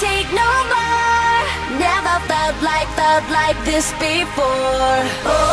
take no more Never felt like, felt like this before oh.